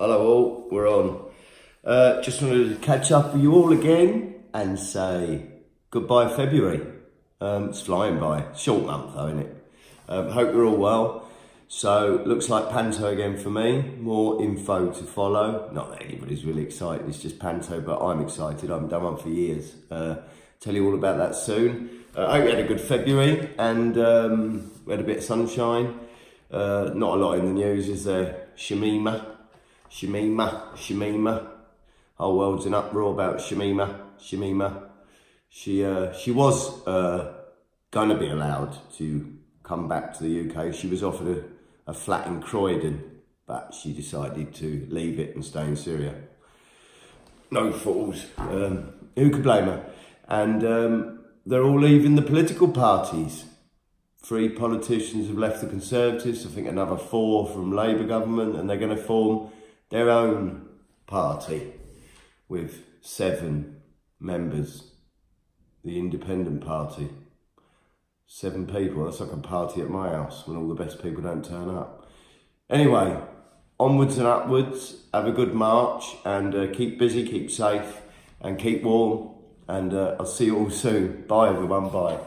Hello all, we're on. Uh, just wanted to catch up with you all again and say goodbye February. Um, it's flying by. Short month though, isn't it? Um, hope you're all well. So, looks like Panto again for me. More info to follow. Not that anybody's really excited, it's just Panto, but I'm excited. I haven't done one for years. Uh, tell you all about that soon. Uh, I hope you had a good February and um, we had a bit of sunshine. Uh, not a lot in the news, is there? Shamima, Shamima, Shamima. Whole world's in uproar about Shamima, Shamima. She, uh, she was uh, going to be allowed to come back to the UK. She was offered a, a flat in Croydon, but she decided to leave it and stay in Syria. No fools. Um, who could blame her? And um, they're all leaving the political parties. Three politicians have left the Conservatives, I think another four from Labour government, and they're going to form their own party with seven members, the Independent Party. Seven people, that's like a party at my house when all the best people don't turn up. Anyway, onwards and upwards, have a good march and uh, keep busy, keep safe and keep warm and uh, I'll see you all soon. Bye everyone, bye.